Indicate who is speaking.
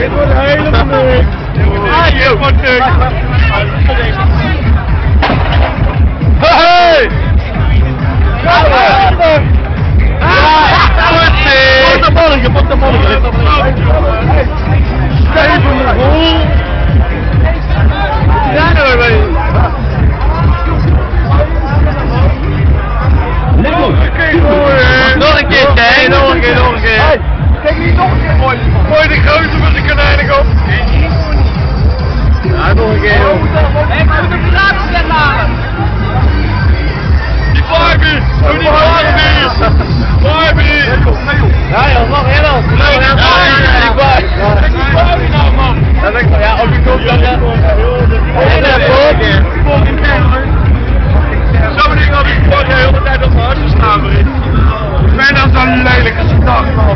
Speaker 1: Dit wordt helemaal niks. Ah, je wordt niks. Hey! Pak de mannetje, pak de mannetje. Mooi. Mooi de grote met zijn konijnen op. Ja, nog een keer.
Speaker 2: We moeten de laatste halen.
Speaker 1: Die Barbie! Doe die Barbie! Barbie! Ja, ja, mag heel Nee, ja, ja, die Barbie! Die Barbie nou, man! Ja, denk ik, ja, op die kop dan, ja. En. Zo'n ding had ik vorig jaar heel de tijd op mijn hart gestaan, Marie. Ik ben dan zo lelijk als ik dacht, man.